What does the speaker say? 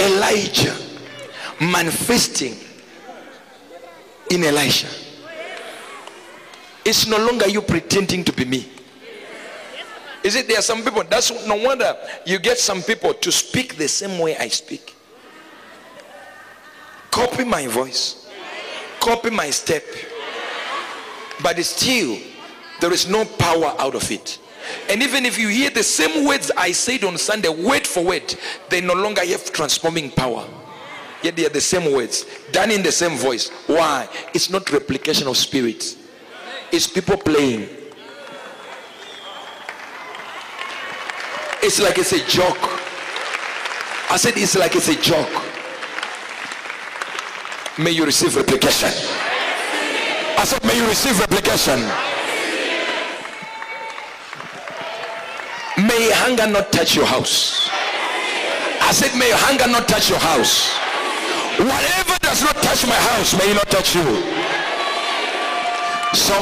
Elijah manifesting in Elisha. It's no longer you pretending to be me. Is it there are some people? That's no wonder you get some people to speak the same way I speak. Copy my voice, copy my step, but still there is no power out of it. And even if you hear the same words I said on Sunday, word for word, they no longer have transforming power. Yet they are the same words, done in the same voice. Why? It's not replication of spirit, it's people playing. It's like it's a joke. I said it's like it's a joke. May you receive replication. I said, may you receive replication. May hunger not touch your house. I said, may hunger not touch your house. Whatever does not touch my house, may it not touch you. So